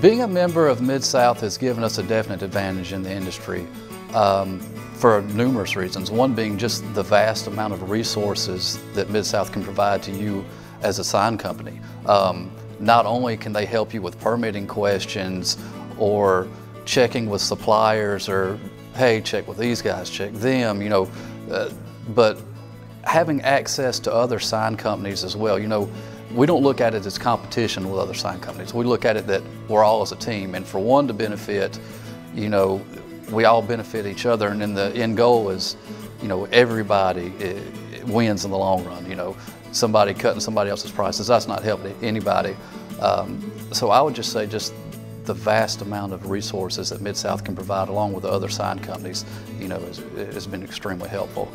Being a member of Mid-South has given us a definite advantage in the industry um, for numerous reasons. One being just the vast amount of resources that Mid-South can provide to you as a sign company. Um, not only can they help you with permitting questions or checking with suppliers or, hey, check with these guys, check them, you know, uh, but having access to other sign companies as well. You know, we don't look at it as competition with other sign companies. We look at it that we're all as a team, and for one to benefit, you know, we all benefit each other, and then the end goal is, you know, everybody it wins in the long run. You know, somebody cutting somebody else's prices, that's not helping anybody. Um, so I would just say just the vast amount of resources that Mid-South can provide along with the other sign companies, you know, has, has been extremely helpful.